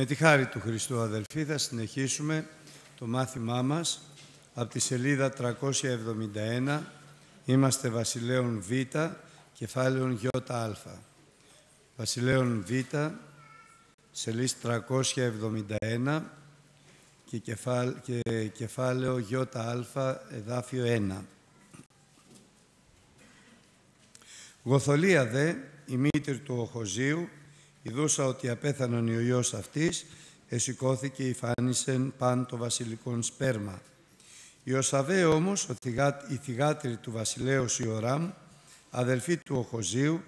Με τη χάρη του Χριστού αδελφοί θα συνεχίσουμε το μάθημά μας από τη σελίδα 371 είμαστε Βασιλέων Β, κεφάλαιων ΙΑ. Βασιλέων Β, σελίδα 371 και, κεφάλ, και κεφάλαιο ΙΑ, εδάφιο 1. Γοθολία δε, η μήτρη του Οχοζίου, ειδούσα ότι απέθανον ο Υιός αυτής, εσηκώθηκε η φάνησεν παν το βασιλικόν σπέρμα. Η Οσαβέ όμως, η θυγάτρη του βασιλέως Ιωράμ, αδελφή του Οχοζίου,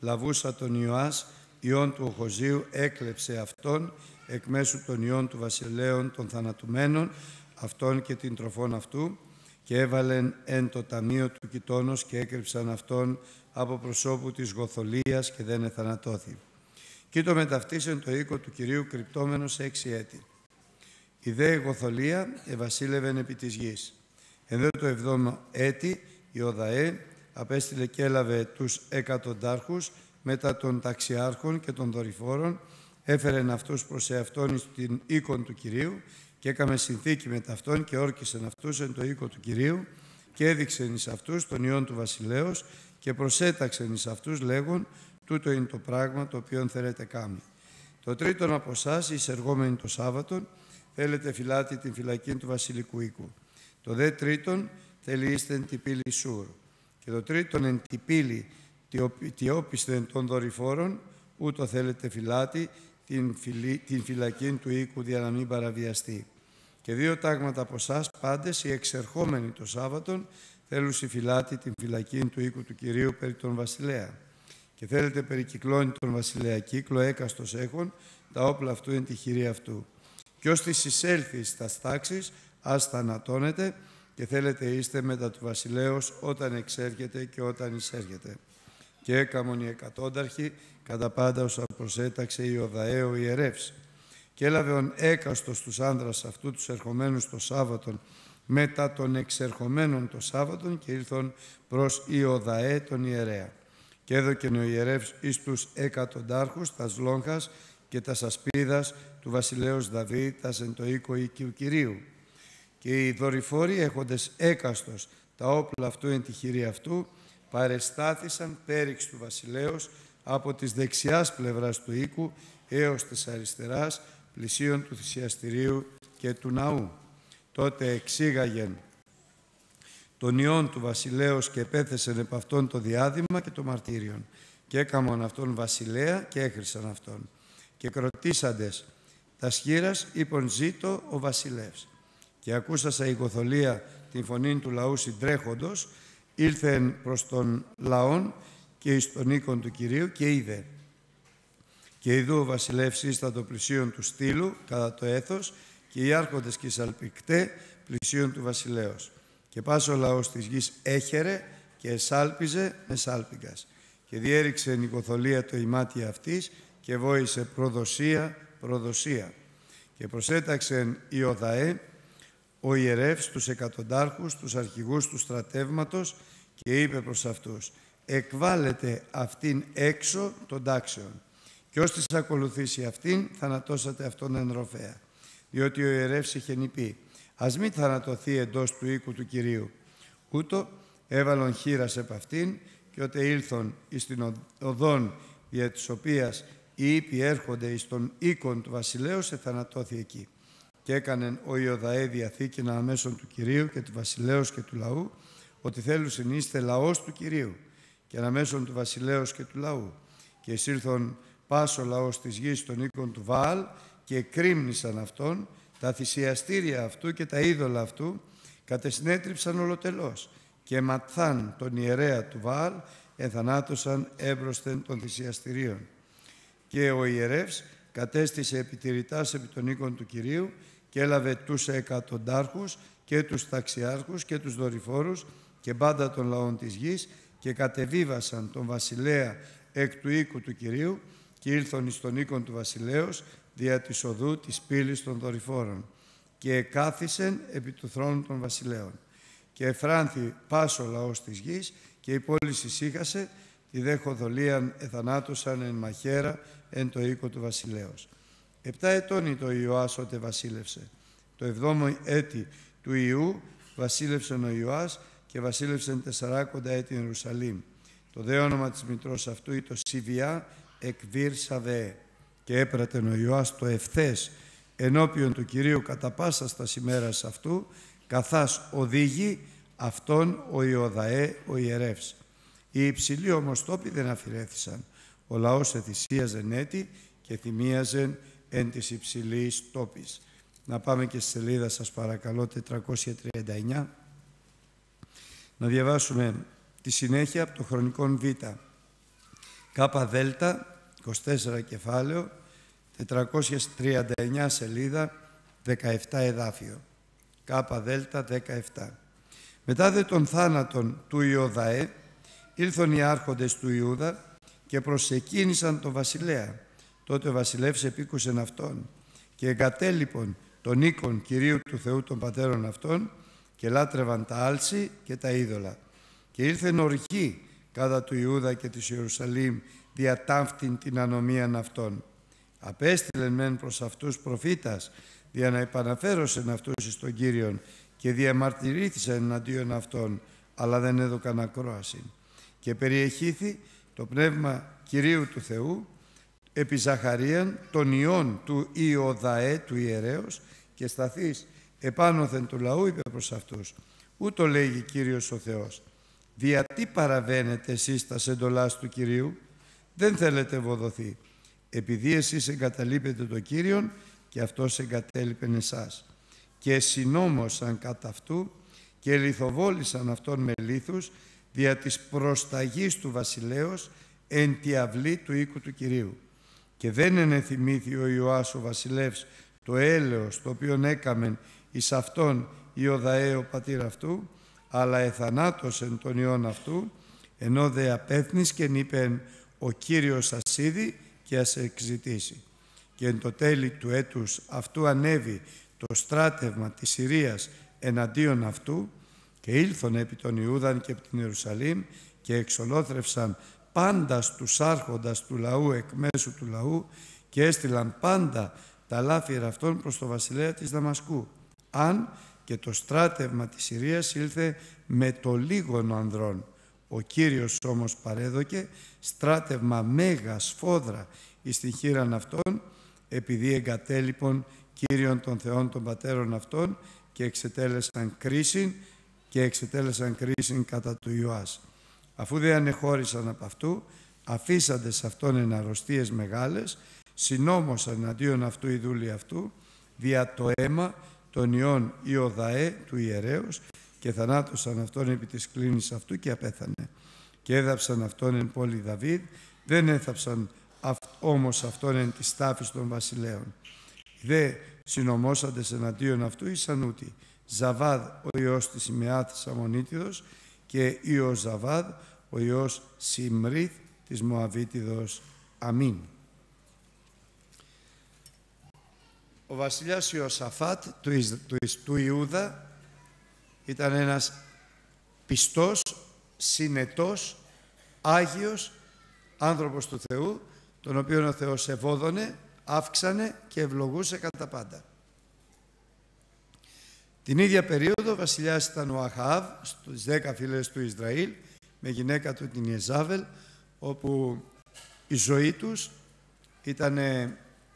λαβούσα τον Ιωάς, ιών του Οχοζίου, έκλεψε αυτόν εκ μέσου των ιών του βασιλέων των θανατουμένων, αυτόν και την τροφών αυτού, και έβαλεν εν το ταμείο του κοιτώνος και έκρυψαν αυτόν από προσώπου της Γοθολίας και δεν εθανατώθη. Και το μεταυτίσεν το οίκο του Κυρίου κρυπτόμενος έξι έτη. Η δε Γοθολία ευασίλευεν επί της γης. Εν δε το εβδόμο έτη η Οδαέ απέστειλε και έλαβε τους εκατοντάρχους μετά των ταξιάρχων και των δορυφόρων, έφερεν αυτούς προς εαυτόν στην οίκον του Κυρίου και έκαμε συνθήκη με ταυτόν και όρκισεν αυτούς εν το οίκο του Κυρίου και έδειξεν εις αυτούς τον Υιόν του Βασιλέως και προσέταξεν εις αυτούς λέγον τούτο είναι το πράγμα το οποίο θέλετε κάνει. Το τρίτον από εσάς, εισεργόμενοι το Σάββατο, θέλετε φυλάτη την φυλακή του βασιλικού οίκου. Το δε τρίτον θέλει είστε εν τη πύλη Σούρ. Και το τρίτον εν τη πύλη τιόπιστεν των δορυφόρων, ούτω θέλετε φυλάτη την, την φυλακή του οίκου για να μην παραβιαστεί. Και δύο τάγματα από εσάς, πάντες οι εξερχόμενοι το Σάββατον, θέλουν φυλάτη την φυλακή του οίκου του Κυρίου περί τον Βασιλέα. Και θέλετε περικυκλώνει τον Βασιλέα κύκλο, έκαστος έχων, τα όπλα αυτού εν τη χειρή αυτού. Και ως της εισέλθει στα τάξει, ας θανατώνετε, και θέλετε είστε μετά του βασιλέως όταν εξέρχεται και όταν εισέρχεται. Και έκαμον οι εκατόνταρχοι κατά πάντα όσα προσέταξε η Οδαέο ιερεύς. Και έλαβε ον έκαστος τους άνδρας αυτού τους ερχομένους το Σάββατον μετά των εξερχομένων το Σάββατον και ήλθον προς Ιωδαέ τον ιερέα. Και έδωκεν ο ιερεύς εις τους εκατοντάρχους τας λόγχας και τας ασπίδας του βασιλέως Δαβίδ τας εν το οίκο οίκιου Κυρίου. Και οι δορυφόροι έχοντες έκαστος τα όπλα αυτού εν τη χειρή αυτού παρεστάθησαν πέριξ του βασιλέως από της δεξιάς πλευράς του οίκου έως της αριστεράς πλησίων του θυσιαστηρίου και του ναού. Τότε εξήγαγεν τον ιόν του βασιλέως και επέθεσεν επ' αυτόν το διάδημα και το μαρτύριον και έκαμον αυτόν βασιλέα και έχρισαν αυτόν. Και κροτήσαντες τα σχήρας είπον ζήτω ο βασιλεύς. Και ακούσασα η Γοθολία την φωνή του λαού συντρέχοντος, ήλθεν προς τον λαόν και εις τον οίκον του Κυρίου και είδε. Και ειδού ο βασιλεύς ήστα το πλησίον του στήλου κατά το έθος και οι άρχοντες και οι σαλπικτέ πλησίον του βασιλέως. Και πάσο ο λαός της γης έχερε και εσάλπιζε με σάλπιγγας. Και διέριξε η Γοθολία το ημάτι αυτής και βόησε προδοσία, προδοσία. Και προσέταξεν η Οδαέ ο ιερεύς τους εκατοντάρχους, τους αρχηγούς του στρατεύματος και είπε προς αυτούς «Εκβάλλετε αυτήν έξω των τάξεων και ως της ακολουθήσει αυτήν θανατώσατε αυτόν εν ροφέα». Διότι ο ιερεύς είχε νηπεί «Ας μην θανατωθεί εντός του οίκου του Κυρίου». Ούτω έβαλον χείρας επ' αυτήν και ότε ήλθον εις την οδόν δια της οποίας οι ύποι έρχονται εις τον οίκον του βασιλέως εθανατώθη εκεί και έκανε ο Ιωδαέ διαθήκη αμέσων του Κυρίου και του βασιλέως και του λαού, ότι θέλουν είστε λαός του Κυρίου και αναμέσων του βασιλέως και του λαού. Και εισήλθον πάσο λαός της γης των οίκων του Βάαλ και κρύμνησαν αυτόν, τα θυσιαστήρια αυτού και τα είδωλα αυτού κατεσνέτριψαν ολοτελώς και ματθάν τον ιερέα του Βάαλ εθανάτωσαν έμπροσθεν των θυσιαστηρίων. Και ο ιερεύς κατέστησε επιτηρητάς επί των οίκων του Κυρίου και έλαβε τους εκατοντάρχους και τους ταξιάρχους και τους δορυφόρους και πάντα των λαών της γης και κατεβίβασαν τον βασιλέα εκ του οίκου του Κυρίου και ήλθον εις τον οίκον του βασιλέως δια της οδού της πύλης των δορυφόρων και εκάθισεν επί του θρόνου των βασιλέων. Και εφράνθη πάσο λαός της γης και η πόλη συσύχασε, τη δε χοδολίαν εθανάτωσαν εν μαχαίρα εν το οίκο του βασιλέως. Επτά ετών ήταν ο Ιωάς ότε βασίλευσε. Το εβδόμο έτη του Ιού βασίλευσε ο Ιωάς και βασίλευσε τεσσαράκοντα έτη Ιερουσαλήμ. Το δε όνομα της μητρός αυτού ήταν Σιβιά εκ Βίρ Σαβέ. Και έπρατε ο Ιωάς το ευθές ενώπιον του Κυρίου κατά πάσα στα ημέρας αυτού, καθάς οδήγει αυτόν ο Ιωδαέ ο ιερεύς. Οι υψηλοί όμως τόποι δεν αφηρέθησαν. Ο λαός εθυσίαζε έτη και θυμίαζε εν της υψηλής τόπης. Να πάμε και στη σελίδα σας παρακαλώ 439. Να διαβάσουμε τη συνέχεια από το χρονικό Β. Κάπα Δέλτα, 24 κεφάλαιο, 439 σελίδα, 17 εδάφιο. Κάπα Δέλτα 17. Μετά δε των θάνατων του Ιωδαέ, ήλθον οι άρχοντες του Ιούδα και προσεκίνησαν τον βασιλέα. Τότε ο βασιλεύς επίκουσεν αυτόν και εγκατέλειπον τον οίκον Κυρίου του Θεού των πατέρων αυτών και λάτρευαν τα άλση και τα είδωλα. Και ήρθεν οργή κατά του Ιούδα και της Ιερουσαλήμ δια ταύτην την ανομίαν αυτών. Απέστειλεν μεν προς αυτούς προφήτας δια να επαναφέρωσεν αυτούς εις τον Κύριον και διαμαρτυρήθησαν εναντίον αυτών, αλλά δεν έδωκαν ακρόαση. Και περιεχήθη το πνεύμα Κυρίου του Θεού επί Ζαχαρίαν των ιών του Ιωδαέ του ιερέως και σταθείς επάνωθεν του λαού είπε προς αυτούς ούτω λέγει Κύριος ο Θεός δια τι παραβαίνετε εσείς τα σεντολάς του Κυρίου δεν θέλετε βοδοθεί επειδή εσείς εγκαταλείπετε το Κύριον και αυτός εγκατέλειπεν εσάς και συνόμωσαν κατά αυτού και λιθοβόλησαν αυτόν με λίθους δια της προσταγής του βασιλέως εν τη αυλή του οίκου του Κυρίου. Και δεν ενεθυμήθη ο Ιωάς ο βασιλεύς το έλεος το οποίον έκαμεν εις αυτόν Ιωδαέ ο πατήρ αυτού, αλλά εθανάτωσεν τον Υιόν αυτού, ενώ δε απέθνης και είπεν ο Κύριος ασίδη και ας εξητήσει. Και εν το τέλει του έτους αυτού ανέβη το στράτευμα της Συρίας εναντίον αυτού και ήλθον επί των Ιούδαν και επί την Ιερουσαλήμ και εξολόθρευσαν πάντα στους άρχοντας του λαού εκ μέσου του λαού και έστειλαν πάντα τα λάφυρα αυτών προς το βασιλέα της Δαμασκού. Αν και το στράτευμα της Συρίας ήλθε με το λίγον ανδρών. Ο Κύριος όμως παρέδοκε στράτευμα μέγα σφόδρα εις την χείραν αυτών επειδή εγκατέλειπον Κύριον των Θεών των Πατέρων αυτών και εξετέλεσαν κρίση και εξετέλεσαν κρίση κατά του Ιωάς. Αφού δεν ανεχώρησαν από αυτού, αφήσαντε σε αυτόν εν αρρωστίες μεγάλες, συνόμωσαν εναντίον αυτού οι δούλοι αυτού, δια το αίμα των ιών Ιωδαέ του ιερέως και θανάτωσαν αυτόν επί της κλίνης αυτού και απέθανε. Και έδαψαν αυτόν εν πόλη Δαβίδ, δεν έθαψαν όμως αυτόν εν της τάφης των βασιλέων δε συνομώσαντες εναντίον αυτού ήσαν ούτι Ζαβάδ ο ιός της Ιμεάθης Αμονίτιδος και Ιωζαβάδ ο ιός Σιμρίθ της Μωαβίτιδος Αμήν. Ο βασιλιάς Ιωσαφάτ του, του, του Ιούδα ήταν ένας πιστός, συνετός, Άγιος άνθρωπος του Θεού, τον οποίο ο Θεός ευόδωνε αύξανε και ευλογούσε κατά πάντα. Την ίδια περίοδο ο βασιλιάς ήταν ο Αχάβ στους δέκα φίλες του Ισραήλ με γυναίκα του την Ιεζάβελ όπου η ζωή τους ήταν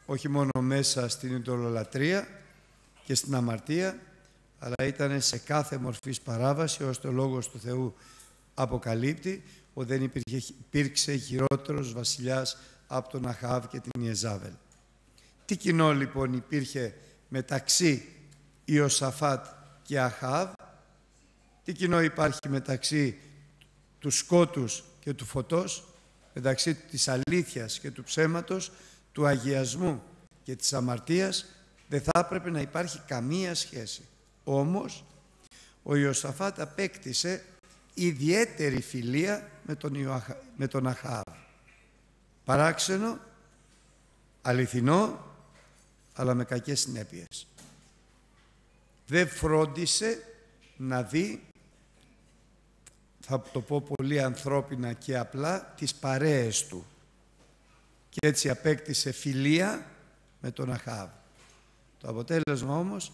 όχι μόνο μέσα στην ιδωλολατρία και στην αμαρτία αλλά ήταν σε κάθε μορφής παράβαση ώστε ο Λόγος του Θεού αποκαλύπτει ότι δεν υπήρχε, υπήρξε χειρότερος βασιλιάς από τον Αχάβ και την Ιεζάβελ. Τι κοινό λοιπόν υπήρχε μεταξύ Ιωσαφάτ και Αχάβ, τι κοινό υπάρχει μεταξύ του σκότους και του φωτός, μεταξύ της αλήθειας και του ψέματος, του αγιασμού και της αμαρτίας, δεν θα έπρεπε να υπάρχει καμία σχέση. Όμως, ο Ιωσαφάτ απέκτησε ιδιαίτερη φιλία με τον, Ιωαχα... με τον Αχάβ. Παράξενο, αληθινό αλλά με κακές συνέπειες. Δεν φρόντισε να δει, θα το πω πολύ ανθρώπινα και απλά, τις παρέες του. Και έτσι απέκτησε φιλία με τον Αχάβ. Το αποτέλεσμα όμως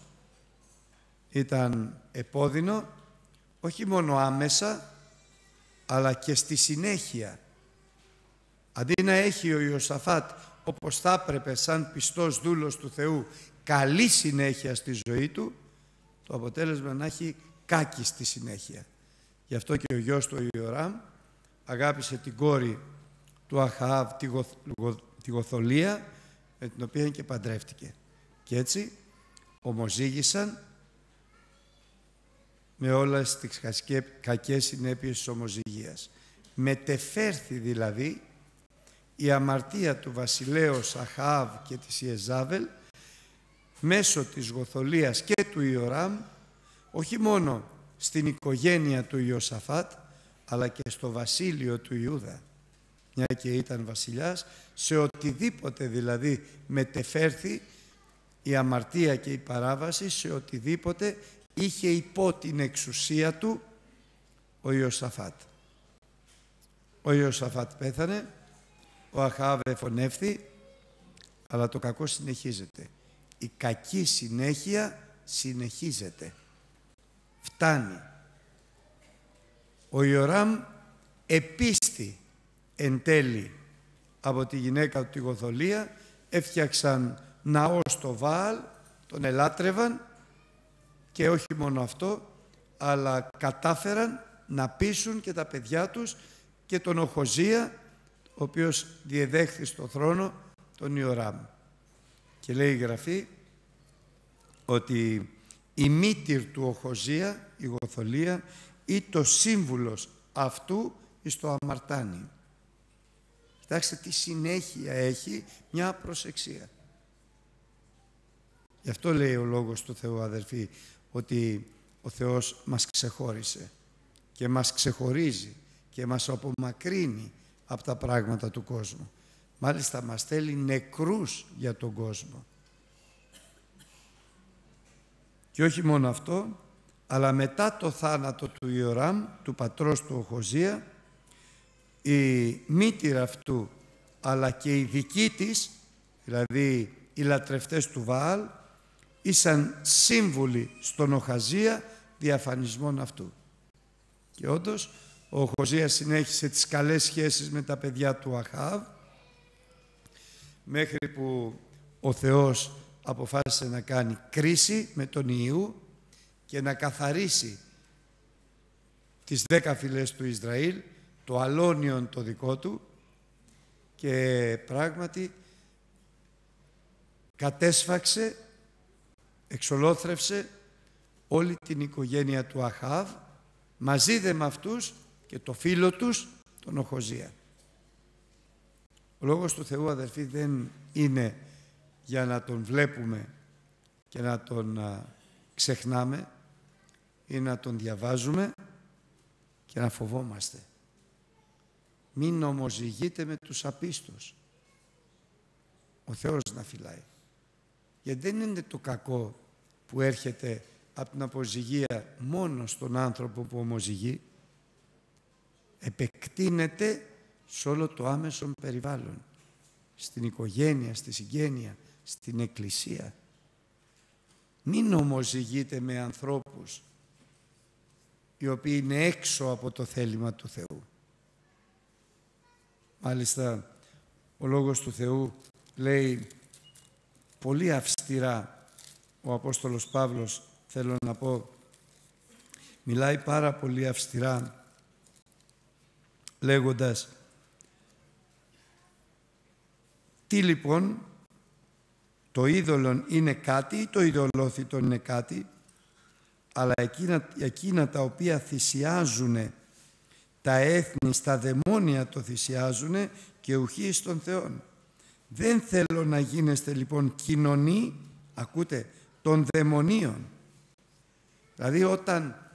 ήταν επώδυνο, όχι μόνο άμεσα, αλλά και στη συνέχεια. Αντί να έχει ο Ιωσαφάτ, όπως θα έπρεπε σαν πιστός δούλος του Θεού, καλή συνέχεια στη ζωή του, το αποτέλεσμα να έχει κάκι στη συνέχεια. Γι' αυτό και ο γιος του Ιωράμ αγάπησε την κόρη του Αχαάβ, τη, Γοθ, τη Γοθολία, με την οποία και παντρεύτηκε. Και έτσι ομοζήγησαν με όλες τις κακές συνέπειες της ομοζυγίας. Μετεφέρθη δηλαδή η αμαρτία του βασιλέως Αχαάβ και της Ιεζάβελ μέσω της Γοθολίας και του Ιωράμ όχι μόνο στην οικογένεια του Ιωσαφάτ αλλά και στο βασίλειο του Ιούδα μια και ήταν βασιλιάς σε οτιδήποτε δηλαδή μετεφέρθη η αμαρτία και η παράβαση σε οτιδήποτε είχε υπό την εξουσία του ο Ιωσαφάτ. Ο Ιωσαφάτ πέθανε, ο Αχάβ εφωνεύθη, αλλά το κακό συνεχίζεται. Η κακή συνέχεια συνεχίζεται. Φτάνει. Ο Ιωράμ επίστη εν τέλει από τη γυναίκα του τη Γοθολία, έφτιαξαν ναό στο Βάλ, τον ελάτρευαν και όχι μόνο αυτό, αλλά κατάφεραν να πείσουν και τα παιδιά τους και τον Οχοζία, ο οποίος διεδέχθη στο θρόνο τον Ιωράμ. Και λέει η Γραφή ότι η μήτυρ του Οχοζία, η Γοθολία, ή το σύμβουλος αυτού εις το αμαρτάνι. Κοιτάξτε τι συνέχεια έχει μια προσεξία. Γι' αυτό λέει ο Λόγος του Θεού αδερφοί ότι ο Θεός μας ξεχώρισε και μας ξεχωρίζει και μας απομακρύνει από τα πράγματα του κόσμου. Μάλιστα μας θέλει νεκρούς για τον κόσμο. Και όχι μόνο αυτό, αλλά μετά το θάνατο του Ιωράμ, του πατρός του Οχοζία, η μήτυρα αυτού, αλλά και η δική της, δηλαδή οι λατρευτές του Βαάλ, ήσαν σύμβουλοι στον Οχαζία διαφανισμών αυτού. Και όντως ο Οχοζίας συνέχισε τις καλές σχέσεις με τα παιδιά του Αχάβ μέχρι που ο Θεός αποφάσισε να κάνει κρίση με τον Ιού και να καθαρίσει τις δέκα φυλές του Ισραήλ, το αλόνιον το δικό του και πράγματι κατέσφαξε εξολόθρευσε όλη την οικογένεια του Αχάβ μαζί δε με αυτούς και το φίλο τους τον Οχοζία. Ο Λόγος του Θεού αδερφοί δεν είναι για να τον βλέπουμε και να τον ξεχνάμε ή να τον διαβάζουμε και να φοβόμαστε. Μην ομοζυγείτε με τους απίστους. Ο Θεός να φυλάει. Γιατί δεν είναι το κακό που έρχεται από την αποζυγία μόνο στον άνθρωπο που ομοζυγεί. Επεκτείνεται σε όλο το άμεσο περιβάλλον. Στην οικογένεια, στη συγγένεια, στην εκκλησία. Μην ομοζυγείτε με ανθρώπους οι οποίοι είναι έξω από το θέλημα του Θεού. Μάλιστα, ο Λόγος του Θεού λέει πολύ αυστηρά ο Απόστολος Παύλος, θέλω να πω, μιλάει πάρα πολύ αυστηρά λέγοντας τι λοιπόν το είδωλον είναι κάτι ή το ειδωλόθητον είναι κάτι αλλά εκείνα, εκείνα τα οποία θυσιάζουν τα έθνη στα δαιμόνια το θυσιάζουν και ουχή των Θεών. Δεν θέλω να γίνεστε λοιπόν κοινωνοί, ακούτε, των δαιμονίων. Δηλαδή όταν,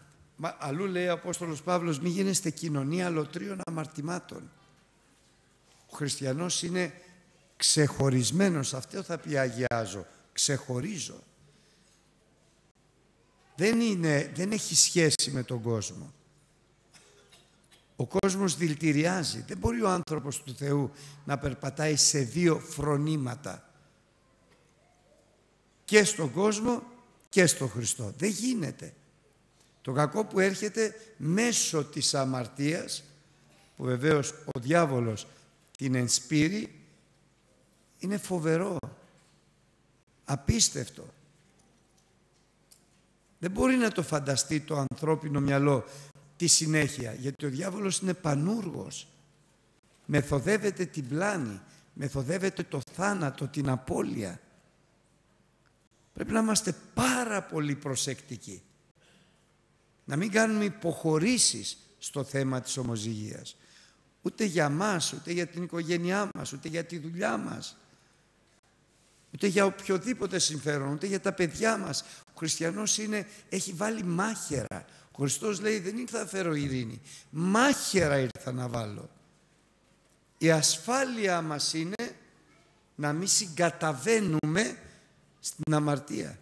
αλλού λέει ο Απόστολος Παύλος, μην γίνεστε κοινωνία αλωτρίων αμαρτημάτων. Ο χριστιανός είναι ξεχωρισμένος, αυτό θα πει αγιάζω, ξεχωρίζω. Δεν, είναι, δεν έχει σχέση με τον κόσμο. Ο κόσμος δηλητηριάζει. Δεν μπορεί ο άνθρωπος του Θεού να περπατάει σε δύο φρονήματα. και στον κόσμο και στον Χριστό. Δεν γίνεται. Το κακό που έρχεται μέσω της αμαρτίας, που βεβαίως ο διάβολος την ενσπείρει, είναι φοβερό, απίστευτο. Δεν μπορεί να το φανταστεί το ανθρώπινο μυαλό τη συνέχεια, γιατί ο διάβολος είναι πανούργος. Μεθοδεύεται την πλάνη, μεθοδεύεται το θάνατο, την απώλεια. Πρέπει να είμαστε πάρα πολύ προσεκτικοί. Να μην κάνουμε υποχωρήσεις στο θέμα της ομοζυγίας. Ούτε για μας, ούτε για την οικογένειά μας, ούτε για τη δουλειά μας. Ούτε για οποιοδήποτε συμφέρον, ούτε για τα παιδιά μας. Ο χριστιανός είναι, έχει βάλει μάχαιρα. Ο Χριστός λέει δεν ήρθα να φέρω ειρήνη. Μάχαιρα ήρθα να βάλω. Η ασφάλεια μας είναι να μην συγκαταβαίνουμε στην αμαρτία.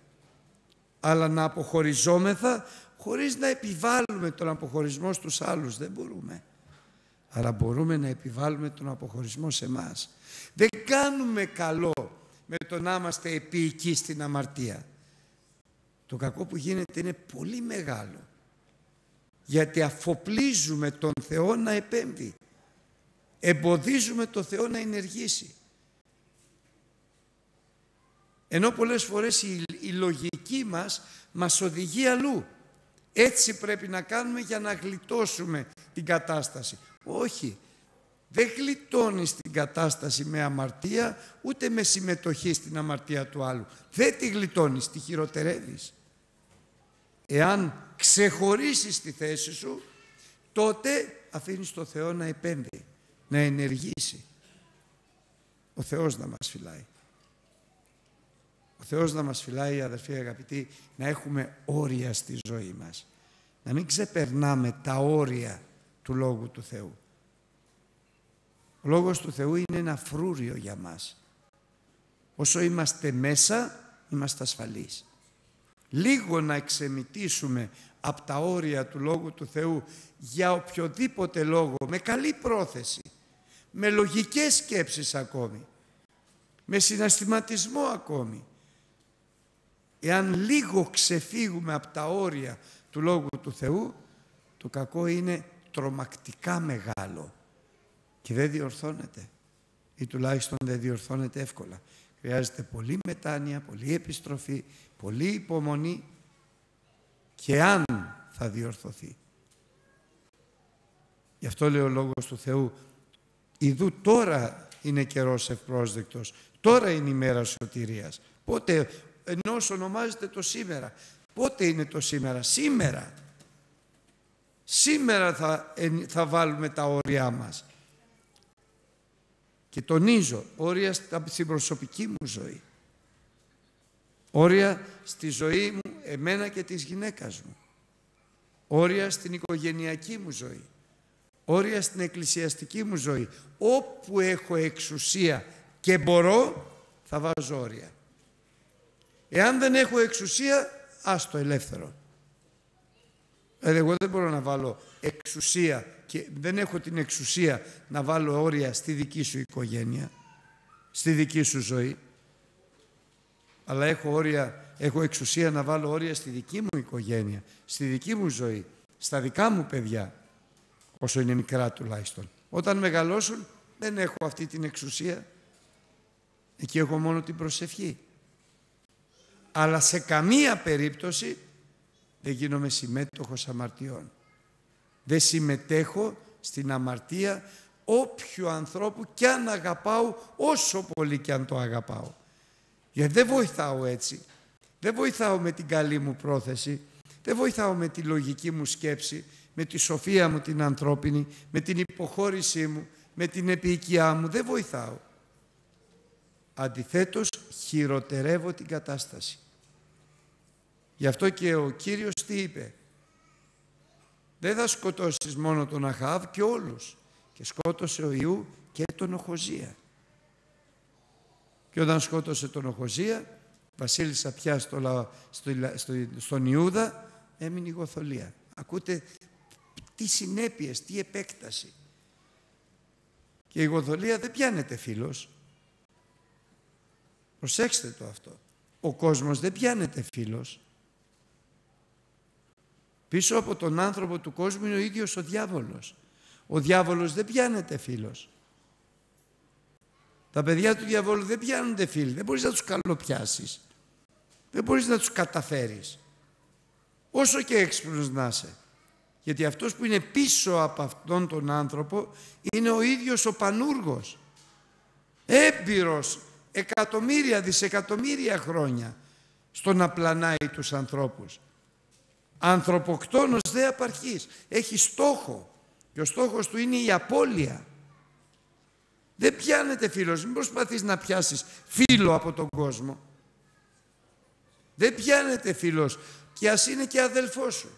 Αλλά να αποχωριζόμεθα χωρίς να επιβάλλουμε τον αποχωρισμό στους άλλους. Δεν μπορούμε. Αλλά μπορούμε να επιβάλλουμε τον αποχωρισμό σε μας. Δεν κάνουμε καλό με το να είμαστε επίοικοι στην αμαρτία. Το κακό που γίνεται είναι πολύ μεγάλο. Γιατί αφοπλίζουμε τον Θεό να επέμβει. Εμποδίζουμε τον Θεό να ενεργήσει. Ενώ πολλές φορές η, η λογική μας μας οδηγεί αλλού. Έτσι πρέπει να κάνουμε για να γλιτώσουμε την κατάσταση. Όχι. Δεν γλιτώνεις την κατάσταση με αμαρτία, ούτε με συμμετοχή στην αμαρτία του άλλου. Δεν τη γλιτώνεις, τη χειροτερεύεις. Εάν ξεχωρίσεις τη θέση σου, τότε αφήνεις το Θεό να επέμβει, να ενεργήσει. Ο Θεός να μας φυλάει. Ο Θεός να μας φυλάει, αδερφοί αγαπητοί, να έχουμε όρια στη ζωή μας. Να μην ξεπερνάμε τα όρια του Λόγου του Θεού. Ο Λόγος του Θεού είναι ένα φρούριο για μας. Όσο είμαστε μέσα, είμαστε ασφαλείς. Λίγο να εξεμητήσουμε από τα όρια του Λόγου του Θεού για οποιοδήποτε λόγο, με καλή πρόθεση, με λογικές σκέψεις ακόμη, με συναστηματισμό ακόμη. Εάν λίγο ξεφύγουμε από τα όρια του Λόγου του Θεού, το κακό είναι τρομακτικά μεγάλο και δεν διορθώνεται ή τουλάχιστον δεν διορθώνεται εύκολα. Χρειάζεται πολύ μετάνοια, πολύ επιστροφή, πολύ υπομονή και αν θα διορθωθεί. Γι' αυτό λέει ο Λόγος του Θεού, Ιδού τώρα είναι καιρός ευπρόσδεκτος, τώρα είναι η μέρα σωτηρίας. Πότε, ενώ ονομάζεται το σήμερα. Πότε είναι το σήμερα, σήμερα. Σήμερα θα, θα βάλουμε τα όρια μας. Και τονίζω, όρια στην προσωπική μου ζωή. Όρια στη ζωή μου, εμένα και της γυναίκας μου. Όρια στην οικογενειακή μου ζωή. Όρια στην εκκλησιαστική μου ζωή. Όπου έχω εξουσία και μπορώ, θα βάζω όρια. Εάν δεν έχω εξουσία, άστο ελεύθερο. Δηλαδή εγώ δεν μπορώ να βάλω εξουσία και δεν έχω την εξουσία να βάλω όρια στη δική σου οικογένεια, στη δική σου ζωή. Αλλά έχω, όρια, έχω εξουσία να βάλω όρια στη δική μου οικογένεια, στη δική μου ζωή, στα δικά μου παιδιά, όσο είναι μικρά τουλάχιστον. Όταν μεγαλώσουν δεν έχω αυτή την εξουσία. Εκεί έχω μόνο την προσευχή. Αλλά σε καμία περίπτωση δεν γίνομαι συμμέτοχος αμαρτιών. Δεν συμμετέχω στην αμαρτία όποιου ανθρώπου κι αν αγαπάω όσο πολύ κι αν το αγαπάω. Γιατί δεν βοηθάω έτσι. Δεν βοηθάω με την καλή μου πρόθεση. Δεν βοηθάω με τη λογική μου σκέψη, με τη σοφία μου την ανθρώπινη, με την υποχώρησή μου, με την επίοικιά μου. Δεν βοηθάω. Αντιθέτως χειροτερεύω την κατάσταση. Γι' αυτό και ο Κύριος τι είπε; Δεν θα σκοτώσεις μόνο τον Αχάβ και όλους. Και σκότωσε ο Ιού και τον Οχοζία. Και όταν σκότωσε τον Οχοζία, βασίλισσα πια στο, στο, στο, στον Ιούδα, έμεινε η Γοθολία. Ακούτε τι συνέπειες, τι επέκταση. Και η Γοθολία δεν πιάνεται φίλος. Προσέξτε το αυτό. Ο κόσμος δεν πιάνεται φίλος. Πίσω από τον άνθρωπο του κόσμου είναι ο ίδιος ο διάβολος. Ο διάβολος δεν πιάνεται φίλος. Τα παιδιά του διαβόλου δεν πιάνονται φίλοι. Δεν μπορείς να τους καλοπιάσεις. Δεν μπορείς να τους καταφέρεις. Όσο και έξυπνος να είσαι. Γιατί αυτός που είναι πίσω από αυτόν τον άνθρωπο είναι ο ίδιος ο πανούργος. Έμπειρος εκατομμύρια, δισεκατομμύρια χρόνια στο να πλανάει τους ανθρώπους. Ανθρωποκτόνος δε απαρχής. Έχει στόχο. Και ο στόχος του είναι η απώλεια. Δεν πιάνεται φίλος. Μην προσπαθείς να πιάσεις φίλο από τον κόσμο. Δεν πιάνεται φίλος. Και ας είναι και αδελφός σου.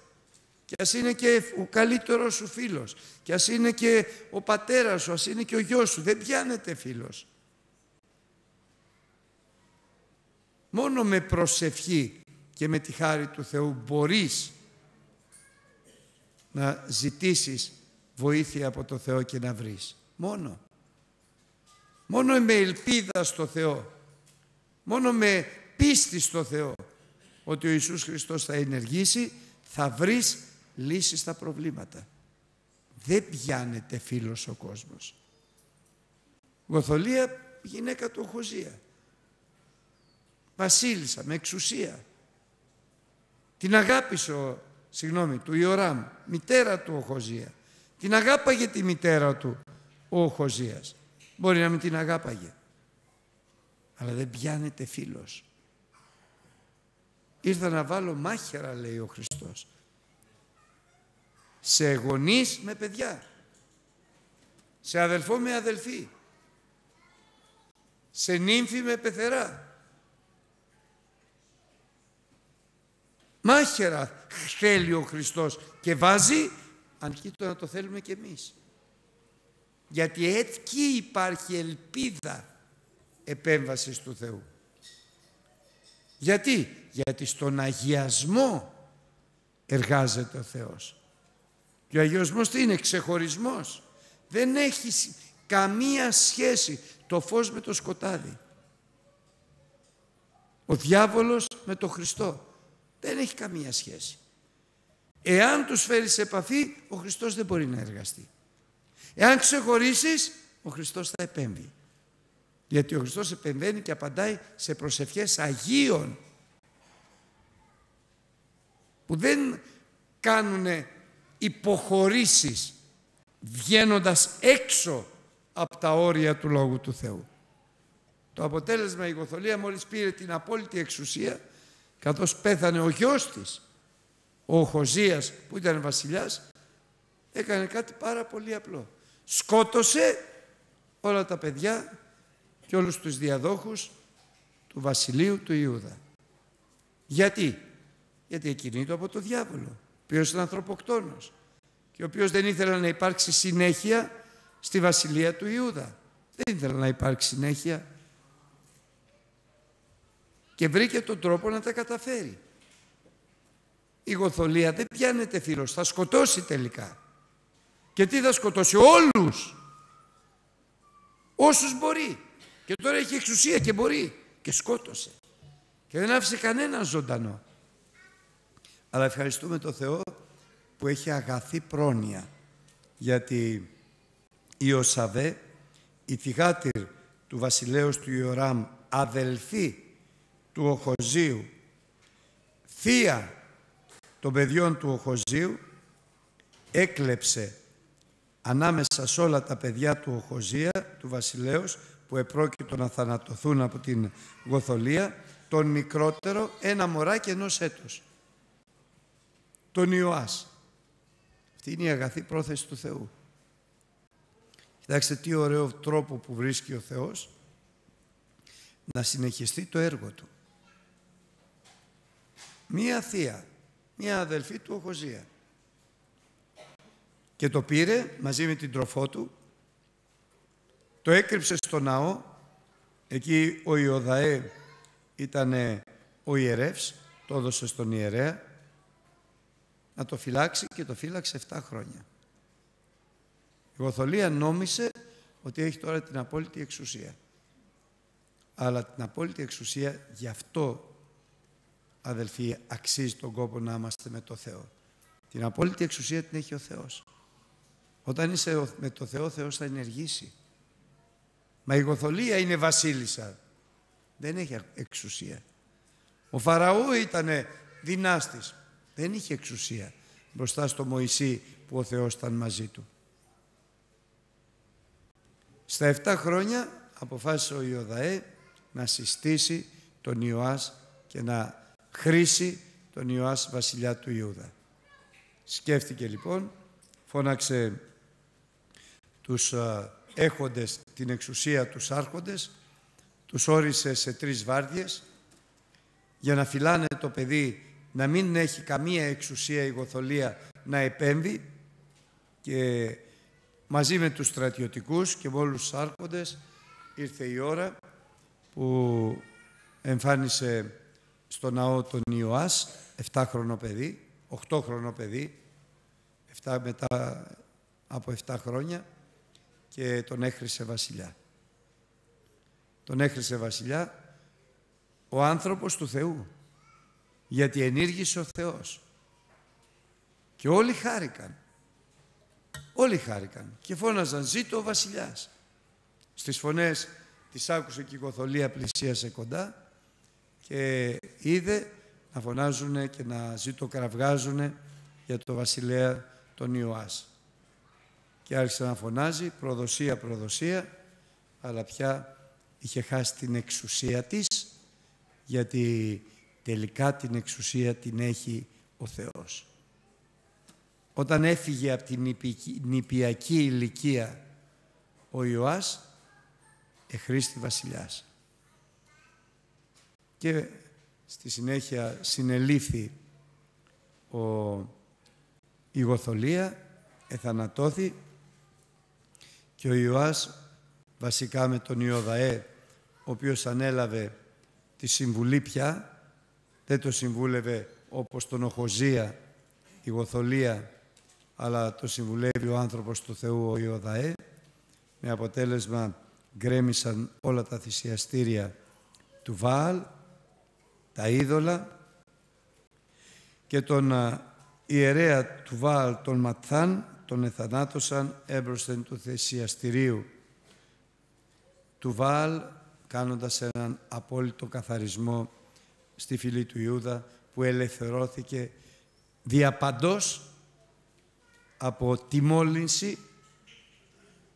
Και ας είναι και ο καλύτερος σου φίλος. Και ας είναι και ο πατέρας σου. Ας είναι και ο γιος σου. Δεν πιάνεται φίλος. Μόνο με προσευχή και με τη χάρη του Θεού μπορείς να ζητήσεις βοήθεια από το Θεό και να βρεις. Μόνο. Μόνο με ελπίδα στο Θεό. Μόνο με πίστη στο Θεό ότι ο Ιησούς Χριστός θα ενεργήσει, θα βρεις λύσεις στα προβλήματα. Δεν πιάνεται φίλος ο κόσμος. Γοθολία γυναίκα του Χωζία. Βασίλισσα με εξουσία. Την αγάπησε ο, συγγνώμη, του Ιωράμ, μητέρα του ο Χωζία. Την αγάπαγε τη μητέρα του ο Χωζίας. Μπορεί να μην την αγάπαγε. Αλλά δεν πιάνεται φίλος. Ήρθα να βάλω μάχαιρα, λέει ο Χριστός. Σε γονείς με παιδιά. Σε αδελφό με αδελφή. Σε νύμφη με πεθερά. Μάχαιρα θέλει ο Χριστός και βάζει, αν το να το θέλουμε και εμείς. Γιατί έτσι υπάρχει ελπίδα επέμβασης του Θεού. Γιατί, γιατί στον αγιασμό εργάζεται ο Θεός. Και ο αγιασμός τι είναι, ξεχωρισμός. Δεν έχει καμία σχέση το φως με το σκοτάδι. Ο διάβολος με το Χριστό. Δεν έχει καμία σχέση. Εάν τους φέρεις σε επαφή, ο Χριστός δεν μπορεί να εργαστεί. Εάν ξεχωρίσεις, ο Χριστός θα επέμβει. Γιατί ο Χριστός επεμβαίνει και απαντάει σε προσευχές Αγίων που δεν κάνουν υποχωρήσεις βγαίνοντας έξω από τα όρια του Λόγου του Θεού. Το αποτέλεσμα η Γοθολία μόλις πήρε την απόλυτη εξουσία καθώς πέθανε ο γιος της, ο Χοζίας που ήταν βασιλιάς, έκανε κάτι πάρα πολύ απλό. Σκότωσε όλα τα παιδιά και όλους τους διαδόχους του βασιλείου του Ιούδα. Γιατί; Γιατί εκκινήτω από το διάβολο, ο οποίος είναι ανθρωποκτόνος και ο οποίος δεν ήθελε να υπάρξει συνέχεια στη βασιλεία του Ιούδα. Δεν ήθελε να υπάρξει συνέχεια και βρήκε τον τρόπο να τα καταφέρει. Η Γοθολία δεν πιάνεται φίλος, θα σκοτώσει τελικά. Και τι θα σκοτώσει, όλους. Όσους μπορεί. Και τώρα έχει εξουσία και μπορεί. Και σκότωσε. Και δεν άφησε κανέναν ζωντανό. Αλλά ευχαριστούμε τον Θεό που έχει αγαθή πρόνοια. Γιατί η Οσαβέ, η θυγάτηρ του βασιλέως του Ιωράμ, αδελφή του Οχοζίου, θεία των παιδιών του Οχοζίου, έκλεψε ανάμεσα σε όλα τα παιδιά του Οχοζία, του βασιλέως, που επρόκειτο να θανατωθούν από την Γοθολία, τον μικρότερο ένα μωράκι ενός έτους. Τον Ιωάς. Αυτή είναι η αγαθή πρόθεση του Θεού. Κοιτάξτε τι ωραίο τρόπο που βρίσκει ο Θεός να συνεχιστεί το έργο Του μία θεία, μία αδελφή του Οχοζία. Και το πήρε μαζί με την τροφό του, το έκρυψε στο ναό, εκεί ο Ιωδαέ ήταν ο ιερεύς, το έδωσε στον ιερέα, να το φυλάξει και το φύλαξε 7 χρόνια. Η Γοθολία νόμισε ότι έχει τώρα την απόλυτη εξουσία. Αλλά την απόλυτη εξουσία γι' αυτό αδελφοί, αξίζει τον κόπο να είμαστε με το Θεό. Την απόλυτη εξουσία την έχει ο Θεός. Όταν είσαι με το Θεό, ο Θεός θα ενεργήσει. Μα η Γοθολία είναι βασίλισσα. Δεν έχει εξουσία. Ο Φαραώ ήταν δυνάστης. Δεν είχε εξουσία μπροστά στο Μωυσή που ο Θεός ήταν μαζί του. Στα 7 χρόνια αποφάσισε ο Ιωδαέ να συστήσει τον Ιωάς και να χρήσει τον Ιωάς βασιλιά του Ιούδα. Σκέφτηκε λοιπόν, φώναξε τους έχοντες την εξουσία τους άρχοντες, τους όρισε σε τρεις βάρδιες για να φυλάνε το παιδί να μην έχει καμία εξουσία η Γοθολία να επέμβει και μαζί με τους στρατιωτικούς και με όλους τους άρχοντες ήρθε η ώρα που εμφάνισε στο ναό τον Ιωάς, 7 χρονό παιδί, 8 χρονό παιδί, 7 μετά από 7 χρόνια και τον έχρισε βασιλιά. Τον έχρισε βασιλιά ο άνθρωπος του Θεού, γιατί ενήργησε ο Θεός. Και όλοι χάρηκαν. Όλοι χάρηκαν και φώναζαν «Ζήτω ο βασιλιάς». Στις φωνές τις άκουσε και η Κοθολία πλησίασε κοντά και είδε να φωνάζουν και να ζητοκραυγάζουν για το βασιλέα τον Ιωάς. Και άρχισε να φωνάζει προδοσία, προδοσία, αλλά πια είχε χάσει την εξουσία της, γιατί τελικά την εξουσία την έχει ο Θεός. Όταν έφυγε από την νηπιακή ηλικία ο Ιωάς, εχρήστη βασιλιάς. Και στη συνέχεια συνελήφθη ο, η Γοθολία, εθανατώθη και ο Ιωάς βασικά με τον Ιωδαέ, ο οποίος ανέλαβε τη συμβουλή πια, δεν το συμβούλευε όπως τον Οχοζία, η Γοθολία, αλλά το συμβουλεύει ο άνθρωπος του Θεού ο Ιωδαέ, με αποτέλεσμα γκρέμισαν όλα τα θυσιαστήρια του Βάαλ, τα είδωλα και τον ιερέα του Βάαλ, τον Ματθάν, τον εθανάτωσαν έμπροσθεν του θυσιαστηρίου του Βάαλ, κάνοντας έναν απόλυτο καθαρισμό στη φυλή του Ιούδα που ελευθερώθηκε διαπαντός από τη μόλυνση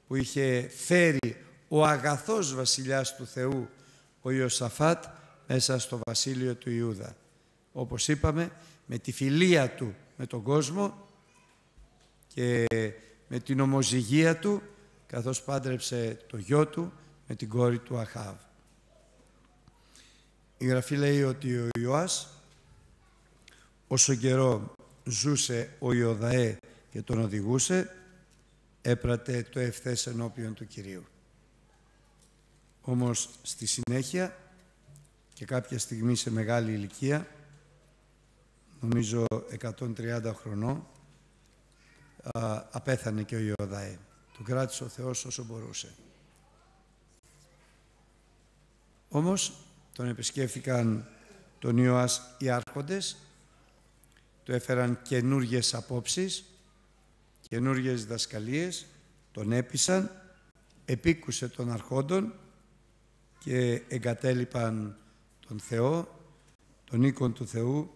που είχε φέρει ο αγαθός βασιλιάς του Θεού, ο Ιωσαφάτ, μέσα στο βασίλειο του Ιούδα. Όπως είπαμε, με τη φιλία του με τον κόσμο και με την ομοζυγία του, καθώς πάντρεψε το γιο του με την κόρη του Αχάβ. Η Γραφή λέει ότι ο Ιωάς, όσο καιρό ζούσε ο Ιωδαέ και τον οδηγούσε, έπρατε το ευθές ενώπιον του Κυρίου. Όμως στη συνέχεια και κάποια στιγμή σε μεγάλη ηλικία, νομίζω 130 χρονών, απέθανε και ο Ιωδαέ. Του κράτησε ο Θεός όσο μπορούσε. Όμως τον επισκέφθηκαν τον Ιωάς οι άρχοντες, του έφεραν καινούργιες απόψεις, καινούργιες δασκαλίες, τον έπεισαν, επίκουσε των αρχόντων και εγκατέλειπαν τον Θεό, τον οίκον του Θεού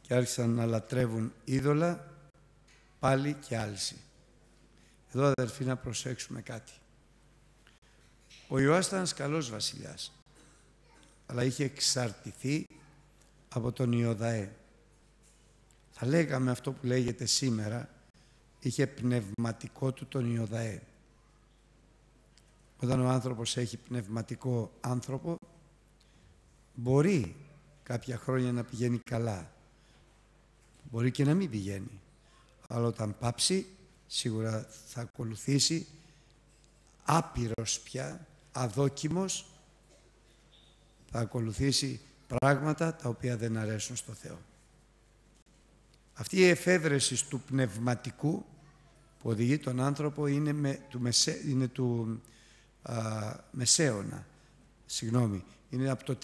και άρχισαν να λατρεύουν είδωλα πάλι και άλυση. Εδώ αδερφοί να προσέξουμε κάτι. Ο Ιωάς ήταν ένας καλός βασιλιάς, αλλά είχε εξαρτηθεί από τον Ιωδαέ. Θα λέγαμε αυτό που λέγεται σήμερα, είχε πνευματικό του τον Ιωδαέ. Όταν ο άνθρωπος έχει πνευματικό άνθρωπο, μπορεί κάποια χρόνια να πηγαίνει καλά. Μπορεί και να μην πηγαίνει. Αλλά όταν πάψει, σίγουρα θα ακολουθήσει άπειρος πια, αδόκιμος, θα ακολουθήσει πράγματα τα οποία δεν αρέσουν στο Θεό. Αυτή η εφεύρεση του πνευματικού που οδηγεί τον άνθρωπο είναι, με, του, είναι του, α, μεσαίωνα, συγγνώμη, είναι από το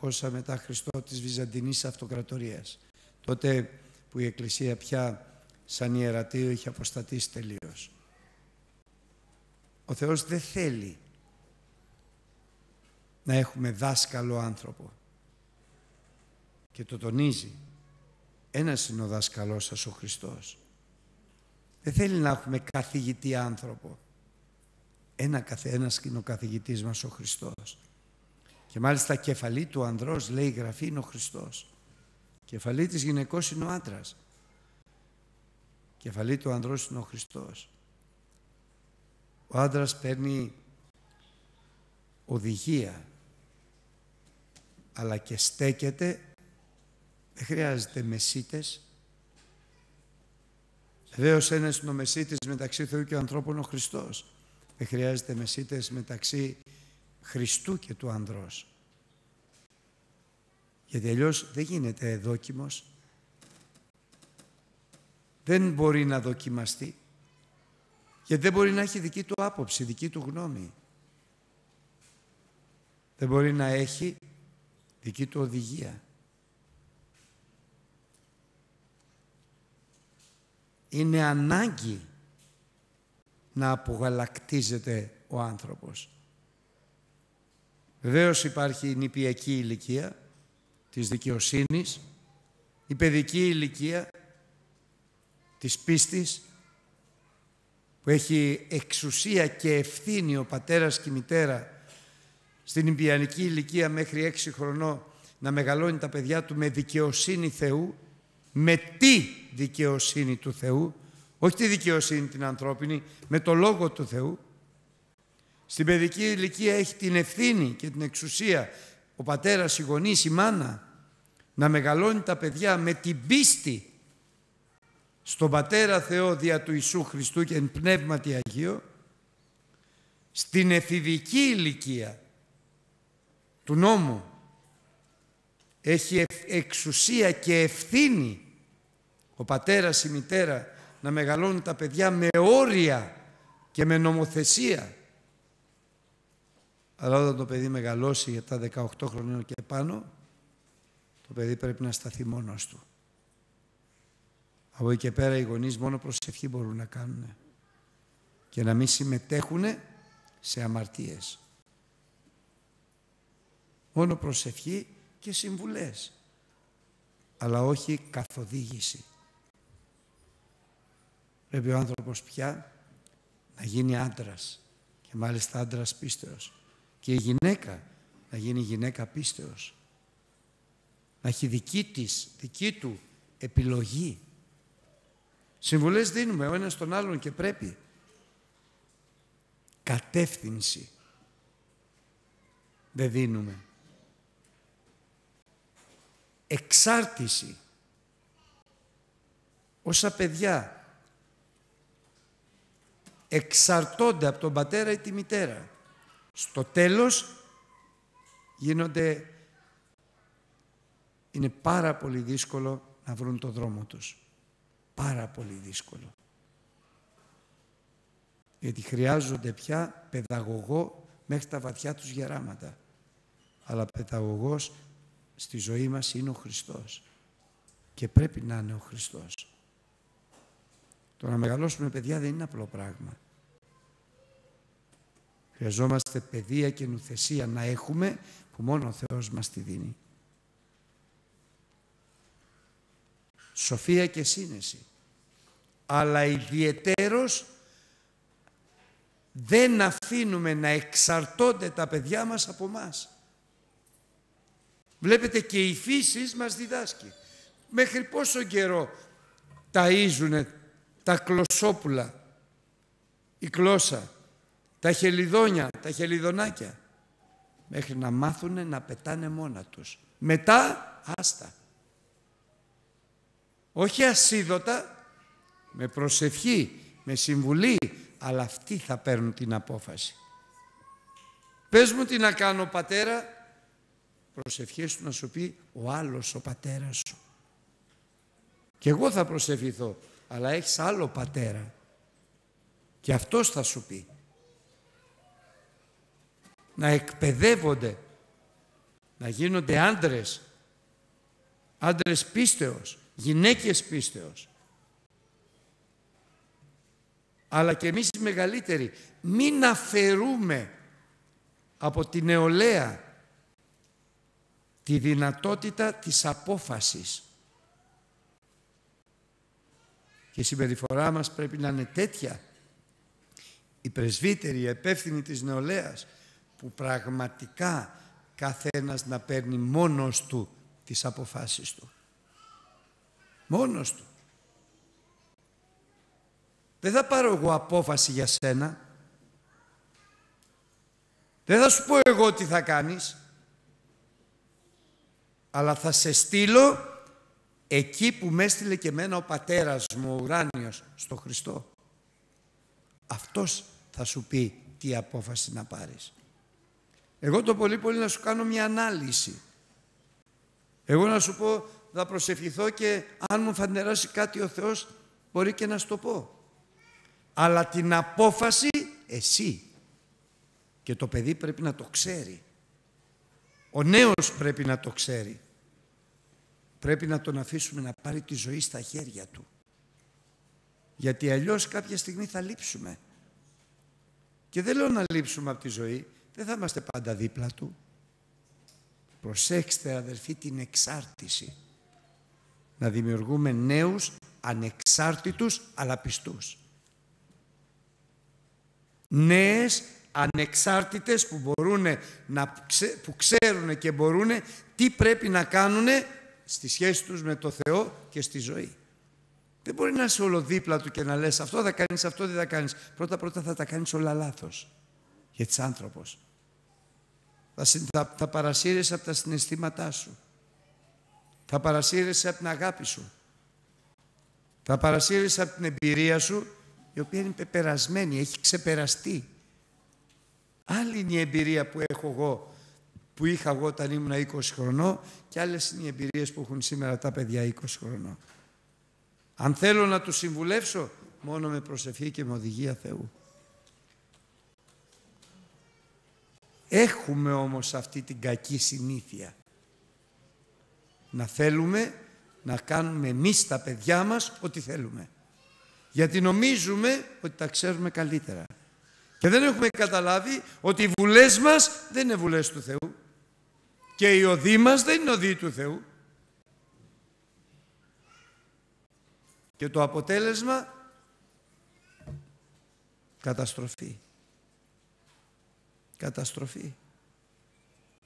400-500 μετά Χριστό της Βυζαντινής Αυτοκρατορίας. Τότε που η Εκκλησία πια σαν ιερατείο είχε αποστατήσει τελείως. Ο Θεός δεν θέλει να έχουμε δάσκαλο άνθρωπο. Και το τονίζει. Ένας είναι ο δάσκαλός σας ο Χριστός. Δεν θέλει να έχουμε καθηγητή άνθρωπο. Ένα καθένας είναι ο καθηγητής μας ο Χριστός. Και μάλιστα κεφαλή του ανδρός λέει η Γραφή είναι ο Χριστός. Κεφαλή της γυναικός είναι ο άντρας. Κεφαλή του ανδρός είναι ο Χριστός. Ο άντρας παίρνει οδηγία αλλά και στέκεται δεν χρειάζεται μεσίτες Βεβαίως ένας είναι ο μεσίτης μεταξύ Θεού και ανθρώπων ο Χριστός δεν χρειάζεται μεσίτες μεταξύ Χριστού και του ανδρός γιατί αλλιώς δεν γίνεται δόκιμος δεν μπορεί να δοκιμαστεί γιατί δεν μπορεί να έχει δική του άποψη, δική του γνώμη. Δεν μπορεί να έχει δική του οδηγία. Είναι ανάγκη να απογαλακτίζεται ο άνθρωπος. Βεβαίως υπάρχει η νηπιακή ηλικία της δικαιοσύνης, η παιδική ηλικία της πίστης, που έχει εξουσία και ευθύνη ο πατέρας και η μητέρα στην Ιμπιανική ηλικία μέχρι έξι χρονών να μεγαλώνει τα παιδιά του με δικαιοσύνη Θεού, με τι δικαιοσύνη του Θεού, όχι τη δικαιοσύνη την ανθρώπινη, με το Λόγο του Θεού. Στην παιδική ηλικία έχει την ευθύνη και την εξουσία ο πατέρας, η γονείς, η μάνα να μεγαλώνει τα παιδιά με την πίστη στον Πατέρα Θεό δια του Ιησού Χριστού και εν Πνεύματι Αγίο, στην εφηβική ηλικία του νόμου έχει εξουσία και ευθύνη ο πατέρας, η μητέρα να μεγαλώνει τα παιδιά με όρια και με νομοθεσία. Αλλά όταν το παιδί μεγαλώσει για τα 18 χρόνια και πάνω, το παιδί πρέπει να σταθεί μόνος του. Από εκεί και πέρα οι γονείς μόνο προσευχή μπορούν να κάνουν και να μην συμμετέχουν σε αμαρτίες. Μόνο προσευχή και συμβουλές, αλλά όχι καθοδήγηση. Πρέπει ο άνθρωπος πια να γίνει άντρας και μάλιστα άντρας πίστεως και η γυναίκα να γίνει γυναίκα πίστεως. Να έχει δική της, δική του επιλογή Συμβουλές δίνουμε ο ένας τον άλλον και πρέπει. Κατεύθυνση δεν δίνουμε. Εξάρτηση. Όσα παιδιά εξαρτώνται από τον πατέρα ή τη μητέρα. Στο τέλος γίνονται, είναι πάρα πολύ δύσκολο να βρουν το δρόμο τους πάρα πολύ δύσκολο. Γιατί χρειάζονται πια παιδαγωγό μέχρι τα βαθιά τους γεράματα. Αλλά παιδαγωγός στη ζωή μας είναι ο Χριστός. Και πρέπει να είναι ο Χριστός. Το να μεγαλώσουμε παιδιά δεν είναι απλό πράγμα. Χρειαζόμαστε παιδεία και νουθεσία να έχουμε που μόνο ο Θεός μας τη δίνει. σοφία και σύνεση. Αλλά ιδιαιτέρως δεν αφήνουμε να εξαρτώνται τα παιδιά μας από μας. Βλέπετε και η φύση μας διδάσκει. Μέχρι πόσο καιρό ταΐζουνε τα κλωσόπουλα, η κλώσσα, τα χελιδόνια, τα χελιδονάκια. Μέχρι να μάθουνε να πετάνε μόνα τους. Μετά, άστα. Όχι ασίδωτα, με προσευχή, με συμβουλή, αλλά αυτοί θα παίρνουν την απόφαση. Πες μου τι να κάνω πατέρα, προσευχές του να σου πει ο άλλος ο πατέρας σου. Και εγώ θα προσευχηθώ, αλλά έχεις άλλο πατέρα. Και αυτός θα σου πει. Να εκπαιδεύονται να γίνονται άντρες, άντρες πίστεως, γυναίκες πίστεως. Αλλά και εμείς οι μεγαλύτεροι, μην αφαιρούμε από την νεολαία τη δυνατότητα της απόφασης. Και η συμπεριφορά μας πρέπει να είναι τέτοια. Οι πρεσβύτεροι, οι επεύθυνοι της νεολαίας, που πραγματικά καθένας να παίρνει μόνος του τις αποφάσεις του. Μόνος του. Δεν θα πάρω εγώ απόφαση για σένα. Δεν θα σου πω εγώ τι θα κάνεις. Αλλά θα σε στείλω εκεί που με έστειλε και εμένα ο πατέρας μου, ο ουράνιος, στο Χριστό. Αυτός θα σου πει τι απόφαση να πάρεις. Εγώ το πολύ πολύ να σου κάνω μια ανάλυση. Εγώ να σου πω, θα προσευχηθώ και αν μου φανεράσει κάτι ο Θεός, μπορεί και να σου το πω. Αλλά την απόφαση εσύ. Και το παιδί πρέπει να το ξέρει. Ο νέος πρέπει να το ξέρει. Πρέπει να τον αφήσουμε να πάρει τη ζωή στα χέρια του. Γιατί αλλιώς κάποια στιγμή θα λείψουμε. Και δεν λέω να λείψουμε από τη ζωή, δεν θα είμαστε πάντα δίπλα του. Προσέξτε αδερφοί την εξάρτηση. Να δημιουργούμε νέους ανεξάρτητους αλλά πιστούς. Νέες ανεξάρτητες που, μπορούν να, που ξέρουν και μπορούν τι πρέπει να κάνουν στη σχέση τους με το Θεό και στη ζωή. Δεν μπορεί να είσαι όλο δίπλα του και να λες αυτό θα κάνεις, αυτό δεν θα κάνεις. Πρώτα πρώτα θα τα κάνεις όλα λάθος. Γιατί είσαι άνθρωπος. Θα, θα, θα παρασύρεσαι από τα συναισθήματά σου. Θα παρασύρεσαι από την αγάπη σου. Θα παρασύρεσαι από την εμπειρία σου, η οποία είναι πεπερασμένη, έχει ξεπεραστεί. Άλλη είναι η εμπειρία που έχω εγώ, που είχα εγώ όταν ήμουν 20 χρονών και άλλες είναι οι εμπειρίες που έχουν σήμερα τα παιδιά 20 χρονών. Αν θέλω να τους συμβουλεύσω, μόνο με προσευχή και με οδηγία Θεού. Έχουμε όμως αυτή την κακή συνήθεια. Να θέλουμε να κάνουμε εμείς τα παιδιά μας ό,τι θέλουμε. Γιατί νομίζουμε ότι τα ξέρουμε καλύτερα. Και δεν έχουμε καταλάβει ότι οι βουλές μας δεν είναι βουλές του Θεού. Και οι οδοί μας δεν είναι οδοί του Θεού. Και το αποτέλεσμα καταστροφή. Καταστροφή.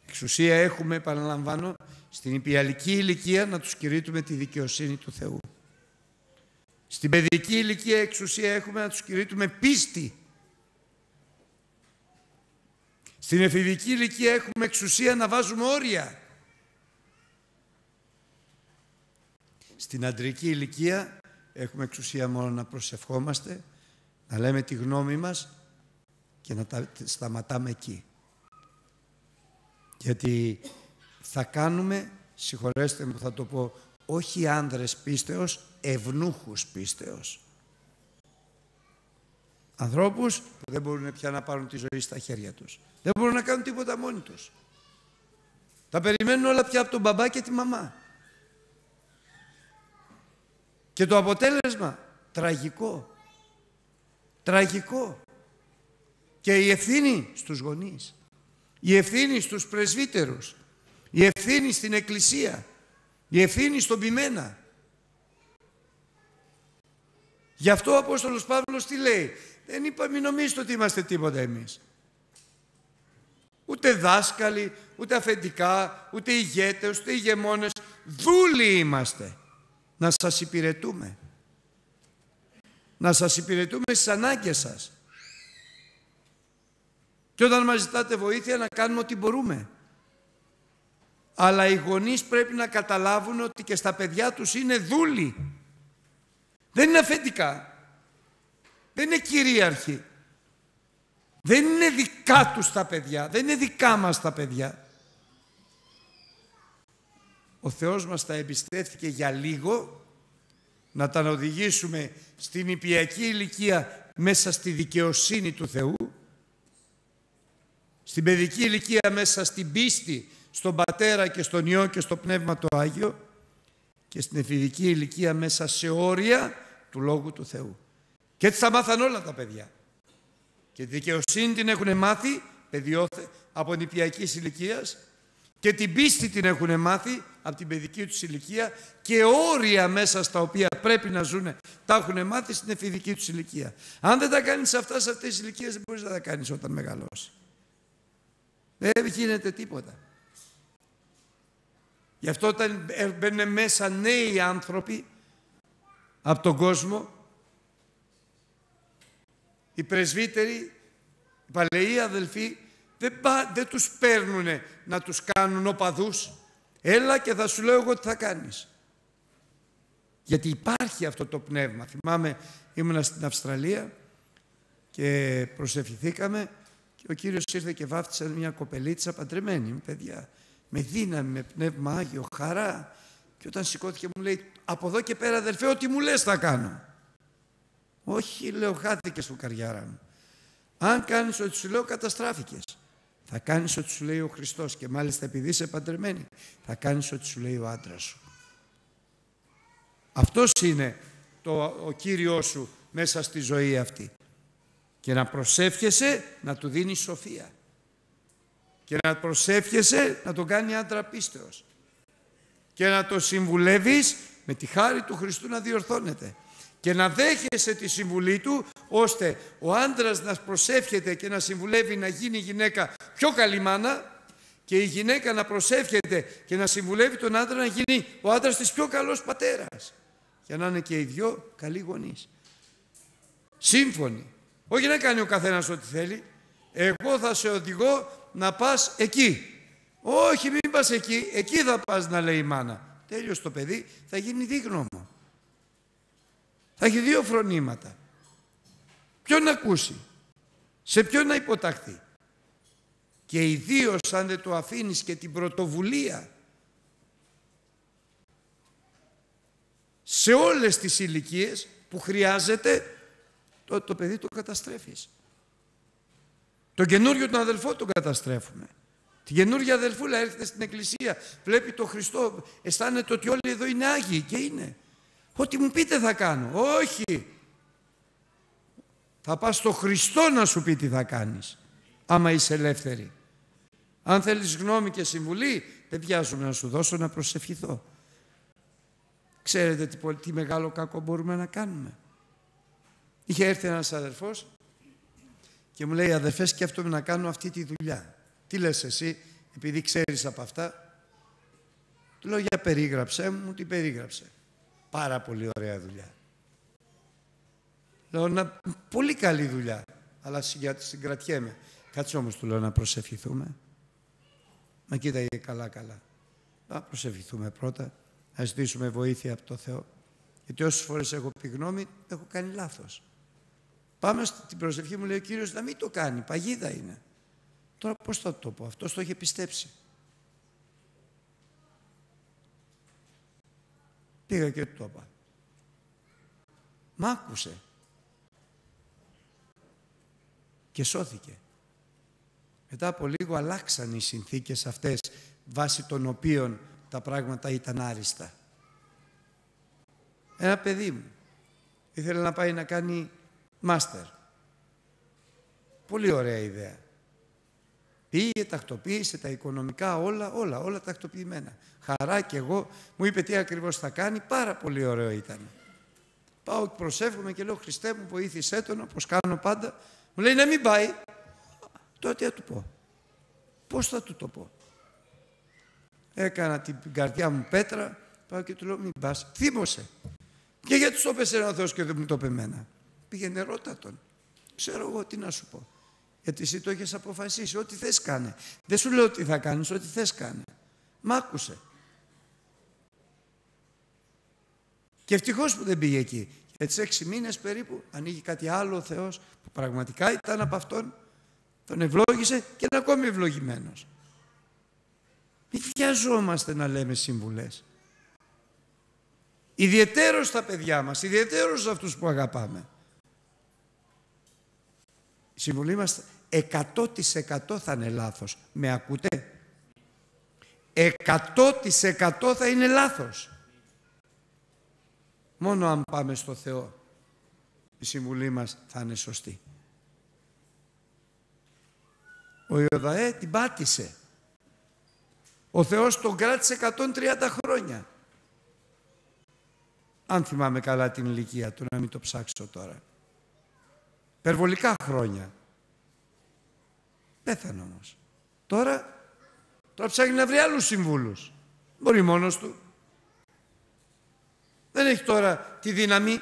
Εξουσία έχουμε, επαναλαμβάνω, στην υπηαλική ηλικία να τους κηρύττουμε τη δικαιοσύνη του Θεού. Στην παιδική ηλικία εξουσία έχουμε να τους κηρύττουμε πίστη. Στην εφηβική ηλικία έχουμε εξουσία να βάζουμε όρια. Στην αντρική ηλικία έχουμε εξουσία μόνο να προσευχόμαστε, να λέμε τη γνώμη μας και να τα σταματάμε εκεί. Γιατί θα κάνουμε, συγχωρέστε μου θα το πω, όχι άνδρες πίστεως, ευνούχους πίστεως. Ανθρώπους που δεν μπορούν πια να πάρουν τη ζωή στα χέρια τους. Δεν μπορούν να κάνουν τίποτα μόνοι τους. Τα περιμένουν όλα πια από τον μπαμπά και τη μαμά. Και το αποτέλεσμα, τραγικό. Τραγικό. Και η ευθύνη στους γονείς. Η ευθύνη στους πρεσβύτερους. Η ευθύνη στην εκκλησία. Η ευθύνη στον ποιμένα. Γι' αυτό ο Απόστολος Παύλος τι λέει; Δεν είπα μην νομίζετε ότι είμαστε τίποτα εμείς. Ούτε δάσκαλοι, ούτε αφεντικά, ούτε ηγέτες, ούτε ηγεμόνες. Δούλοι είμαστε να σας υπηρετούμε. Να σας υπηρετούμε στις ανάγκες σας. Και όταν μας ζητάτε βοήθεια να κάνουμε ό,τι μπορούμε. Αλλά οι γονείς πρέπει να καταλάβουν ότι και στα παιδιά τους είναι δούλοι. Δεν είναι αφεντικά. Δεν είναι κυρίαρχοι. Δεν είναι δικά τους τα παιδιά. Δεν είναι δικά μας τα παιδιά. Ο Θεός μας τα εμπιστεύτηκε για λίγο να τα οδηγήσουμε στην υπιακή ηλικία μέσα στη δικαιοσύνη του Θεού, στην παιδική ηλικία μέσα στην πίστη στον Πατέρα και στον Υιό και στο Πνεύμα το Άγιο και στην εφηβική ηλικία μέσα σε όρια του Λόγου του Θεού. Και έτσι θα μάθαν όλα τα παιδιά. Και τη δικαιοσύνη την έχουν μάθει παιδιόθε, από νηπιακής ηλικίας και την πίστη την έχουν μάθει από την παιδική τους ηλικία και όρια μέσα στα οποία πρέπει να ζουν τα έχουν μάθει στην εφηβική τους ηλικία. Αν δεν τα κάνεις αυτά σε αυτές τις ηλικίες δεν μπορείς να τα κάνεις όταν μεγαλώσεις. Δεν γίνεται τίποτα. Γι' αυτό όταν μπαίνουν μέσα νέοι άνθρωποι από τον κόσμο, οι πρεσβύτεροι, οι παλαιοί αδελφοί, δεν, δεν τους παίρνουν να τους κάνουν οπαδούς. Έλα και θα σου λέω εγώ τι θα κάνεις. Γιατί υπάρχει αυτό το πνεύμα. Θυμάμαι, ήμουνα στην Αυστραλία και προσευχηθήκαμε και ο Κύριος ήρθε και βάφτισε μια κοπελίτσα παντρεμένη με παιδιά. Με δύναμη, με πνεύμα Άγιο, χαρά. Και όταν σηκώθηκε μου λέει, από εδώ και πέρα αδελφέ, ό,τι μου λες θα κάνω. Όχι, λέω, χάθηκε στο καριάρα μου. Αν κάνεις ό,τι σου λέω, καταστράφηκες. Θα κάνεις ό,τι σου λέει ο Χριστός και μάλιστα επειδή είσαι παντρεμένη, θα κάνεις ό,τι σου λέει ο άντρας σου. Αυτός είναι το, ο Κύριός σου μέσα στη ζωή αυτή. Και να προσεύχεσαι να του δίνεις σοφία. Και να προσεύχεσαι να τον κάνει άντρα πίστεως. Και να το συμβουλεύεις με τη χάρη του Χριστού να διορθώνεται και να δέχεσαι τη συμβουλή του ώστε ο άντρας να προσεύχεται και να συμβουλεύει να γίνει η γυναίκα πιο καλή μάνα και η γυναίκα να προσεύχεται και να συμβουλεύει τον άντρα να γίνει ο άντρας της πιο καλός πατέρας για να είναι και οι δυο καλοί γονείς. Σύμφωνοι. Όχι να κάνει ο καθένας ό,τι θέλει. Εγώ θα σε οδηγώ να πας εκεί. Όχι μην πας εκεί, εκεί θα πας να λέει η μάνα. Τέλειος το παιδί θα γίνει δίγνωμο. Θα έχει δύο φρονήματα. Ποιον να ακούσει, σε ποιον να υποταχθεί. Και ιδίω αν δεν το αφήνεις και την πρωτοβουλία σε όλες τις ηλικίες που χρειάζεται, το, το παιδί το καταστρέφεις. Το καινούριο τον αδελφό τον καταστρέφουμε. Την καινούργια αδελφούλα έρχεται στην εκκλησία, βλέπει το Χριστό, αισθάνεται ότι όλοι εδώ είναι Άγιοι και είναι. Ό,τι μου πείτε θα κάνω. Όχι. Θα πας στο Χριστό να σου πει τι θα κάνεις. Άμα είσαι ελεύθερη. Αν θέλεις γνώμη και συμβουλή, δεν βιάζομαι να σου δώσω να προσευχηθώ. Ξέρετε τι, τι μεγάλο κακό μπορούμε να κάνουμε. Είχε έρθει ένας αδερφός και μου λέει αδερφέ σκέφτομαι να κάνω αυτή τη δουλειά. Τι λες εσύ, επειδή ξέρεις από αυτά. Του λέω για περίγραψέ μου, τι περίγραψε. Πάρα πολύ ωραία δουλειά. Λέω, να, πολύ καλή δουλειά, αλλά συγκρατιέμαι. Κάτσε όμως του λέω να προσευχηθούμε. Μα κοίταγε καλά καλά. Να προσευχηθούμε πρώτα, να ζητήσουμε βοήθεια από το Θεό. Γιατί όσες φορές έχω πει γνώμη, έχω κάνει λάθος. Πάμε στην προσευχή μου, λέει ο Κύριος, να μην το κάνει, παγίδα είναι. Τώρα πώς θα το πω, αυτός το είχε πιστέψει. Πήγα και του το είπα. Μ' άκουσε. Και σώθηκε. Μετά από λίγο αλλάξαν οι συνθήκες αυτές βάσει των οποίων τα πράγματα ήταν άριστα. Ένα παιδί μου ήθελε να πάει να κάνει μάστερ. Πολύ ωραία ιδέα. Πήγε, τακτοποίησε τα οικονομικά, όλα, όλα, όλα τακτοποιημένα. Χαρά και εγώ, μου είπε τι ακριβώς θα κάνει, πάρα πολύ ωραίο ήταν. Πάω και προσεύχομαι και λέω Χριστέ μου βοήθησέ τον όπως κάνω πάντα. Μου λέει να μην πάει. Τότε θα του πω. Πώς θα του το πω. Έκανα την καρδιά μου πέτρα, πάω και του λέω μην πας. Θύμωσε. Και γιατί το έπεσε ο Θεός και δεν μου το είπε εμένα. Πήγαινε ρώτα τον. Ξέρω εγώ τι να σου πω. Γιατί εσύ το έχεις αποφασίσει. Ό,τι θες κάνε. Δεν σου λέω τι θα κάνεις, ό,τι θες κάνε. Μ' άκουσε. Και ευτυχώς που δεν πήγε εκεί. Για τις έξι μήνες περίπου ανοίγει κάτι άλλο ο Θεός που πραγματικά ήταν από αυτόν. Τον ευλόγησε και είναι ακόμη ευλογημένος. Μην βιαζόμαστε να λέμε συμβουλές. Ιδιαιτέρως στα παιδιά μας, ιδιαιτέρως σε αυτούς που αγαπάμε. Η συμβουλή μας 100% θα είναι λάθος. Με ακούτε; 100% θα είναι λάθος. Μόνο αν πάμε στο Θεό η συμβουλή μας θα είναι σωστή. Ο Ιωδαέ την πάτησε. Ο Θεός τον κράτησε 130 χρόνια. Αν θυμάμαι καλά την ηλικία του, να μην το ψάξω τώρα. Περβολικά χρόνια. Πέθανε όμως. Τώρα, τώρα ψάχνει να βρει άλλους συμβούλους. Μπορεί μόνος του. Δεν έχει τώρα τη δύναμη.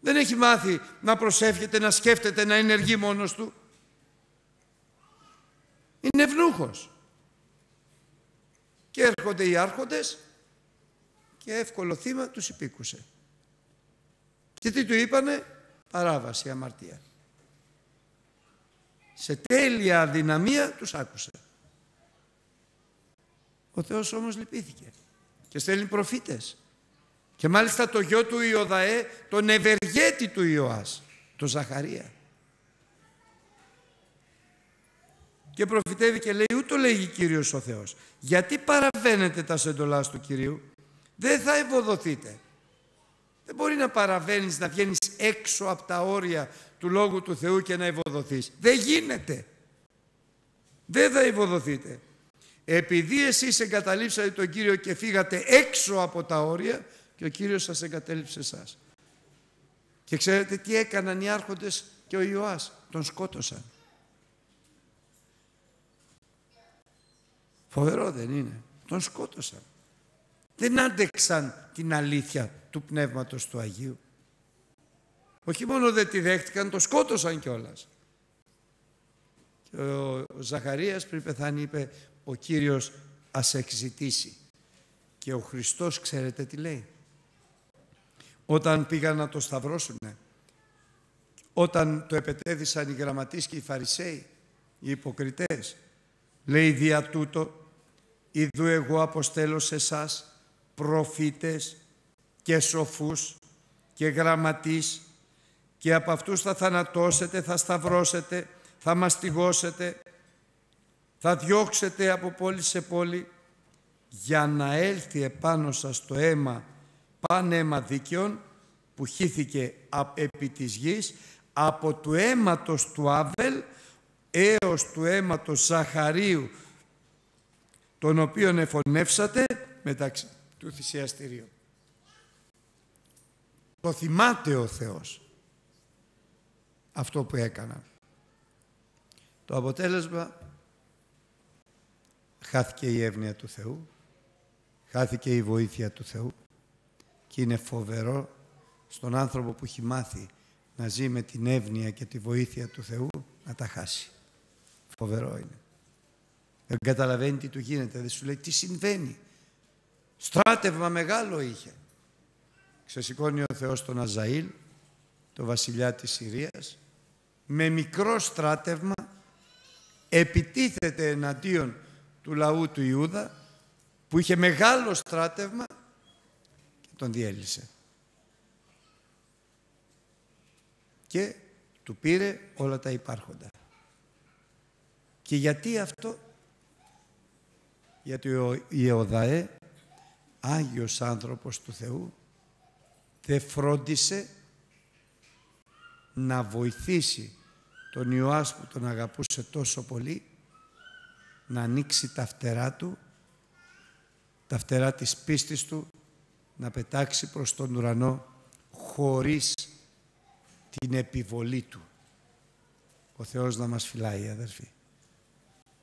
Δεν έχει μάθει να προσεύχεται, να σκέφτεται, να ενεργεί μόνος του. Είναι ευνούχος. Και έρχονται οι άρχοντες και εύκολο θύμα τους υπήκουσε. Και τι του είπανε, παράβαση, αμαρτία. Σε τέλεια αδυναμία τους άκουσε. Ο Θεός όμως λυπήθηκε και στέλνει προφήτες. Και μάλιστα το γιο του Ιωδαέ, τον ευεργέτη του Ιωάς, τον Ζαχαρία. Και προφητεύει και λέει, ούτω λέγει Κύριος ο Θεός. Γιατί παραβαίνετε τα σεντολάς του Κυρίου, δεν θα ευοδοθείτε. Δεν μπορεί να παραβαίνεις, να βγαίνεις έξω από τα όρια του Λόγου του Θεού και να ευοδοθείς. Δεν γίνεται. Δεν θα ευοδοθείτε. Επειδή εσείς εγκαταλείψατε τον Κύριο και φύγατε έξω από τα όρια και ο Κύριος σας εγκατέλειψε εσάς. Και ξέρετε τι έκαναν οι άρχοντες και ο Ιωάς. Τον σκότωσαν. Φοβερό δεν είναι. Τον σκότωσαν. Δεν άντεξαν την αλήθεια του Πνεύματος του Αγίου. Όχι μόνο δεν τη δέχτηκαν, το σκότωσαν κιόλας. Και ο, ο Ζαχαρίας πριν πεθάνει είπε ο Κύριος ας εξητήσει. Και ο Χριστός ξέρετε τι λέει. Όταν πήγαν να το σταυρώσουνε, όταν το επετέδησαν οι γραμματείς και οι Φαρισαίοι, οι υποκριτές, λέει δια τούτο, «Ιδού εγώ αποστέλως σε εσάς προφήτες και σοφούς και γραμματείς και από αυτούς θα θανατώσετε, θα σταυρώσετε, θα μαστιγώσετε, θα διώξετε από πόλη σε πόλη για να έλθει επάνω σας το αίμα, πάνε αίμα δίκαιων που χύθηκε επί της γης από του αίματος του Άβελ έως του αίματος Ζαχαρίου τον οποίον εφωνεύσατε μεταξύ του θυσιαστηρίου. Το θυμάται ο Θεός αυτό που έκανα. Το αποτέλεσμα χάθηκε η εύνοια του Θεού, χάθηκε η βοήθεια του Θεού και είναι φοβερό στον άνθρωπο που έχει μάθει να ζει με την εύνοια και τη βοήθεια του Θεού να τα χάσει. Φοβερό είναι. Δεν καταλαβαίνει τι του γίνεται, δεν σου λέει τι συμβαίνει. Στράτευμα μεγάλο είχε. Ξεσηκώνει ο Θεός τον Αζαήλ, το βασιλιά της Συρίας, με μικρό στράτευμα επιτίθεται εναντίον του λαού του Ιούδα, που είχε μεγάλο στράτευμα και τον διέλυσε. Και του πήρε όλα τα υπάρχοντα. Και γιατί αυτό, γιατί ο Ιωδαέ Άγιος άνθρωπος του Θεού δεν φρόντισε να βοηθήσει τον Ιωάς που τον αγαπούσε τόσο πολύ να ανοίξει τα φτερά του, τα φτερά της πίστης του, να πετάξει προς τον ουρανό χωρίς την επιβολή του. Ο Θεός να μας φυλάει, αδερφοί.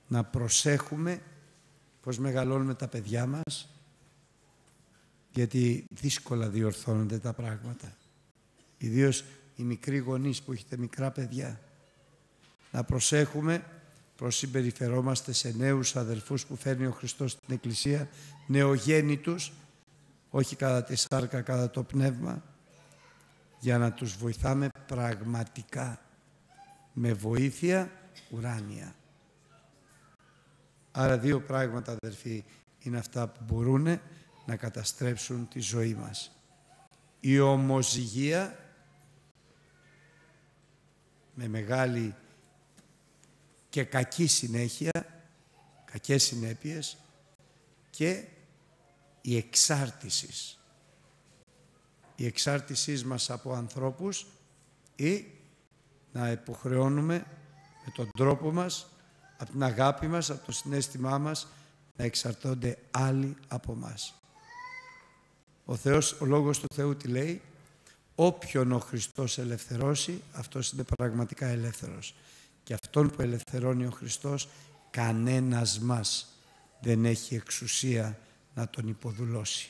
Να προσέχουμε πως μεγαλώνουμε τα παιδιά μας, γιατί δύσκολα διορθώνονται τα πράγματα. Ιδίως οι μικροί γονείς που έχετε μικρά παιδιά. Να προσέχουμε προς συμπεριφερόμαστε σε νέους αδελφούς που φέρνει ο Χριστός στην Εκκλησία, νεογέννητους, όχι κατά τη σάρκα, κατά το πνεύμα, για να τους βοηθάμε πραγματικά, με βοήθεια ουράνια. Άρα δύο πράγματα, αδελφοί, είναι αυτά που μπορούν να καταστρέψουν τη ζωή μας. Η ομοζυγία με μεγάλη και κακή συνέχεια κακές συνέπειες και η εξάρτηση. Η εξάρτησή μας από ανθρώπους ή να υποχρεώνουμε με τον τρόπο μας, από την αγάπη μας, από το συνέστημά μας, να εξαρτώνται άλλοι από μας. Ο Θεός, ο Λόγος του Θεού τι λέει, όποιον ο Χριστός ελευθερώσει, αυτός είναι πραγματικά ελεύθερος. Και αυτόν που ελευθερώνει ο Χριστός, κανένας μας δεν έχει εξουσία να τον υποδουλώσει.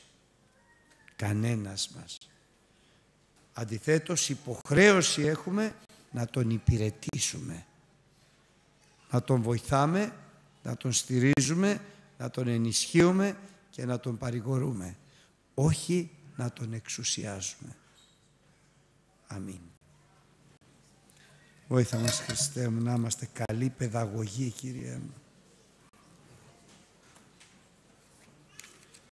Κανένας μας. Αντιθέτως, υποχρέωση έχουμε να τον υπηρετήσουμε. Να τον βοηθάμε, να τον στηρίζουμε, να τον ενισχύουμε και να τον παρηγορούμε. Όχι να τον εξουσιάζουμε. Αμήν. Βοήθα μας Χριστέ μου να είμαστε καλοί παιδαγωγοί Κύριε μου.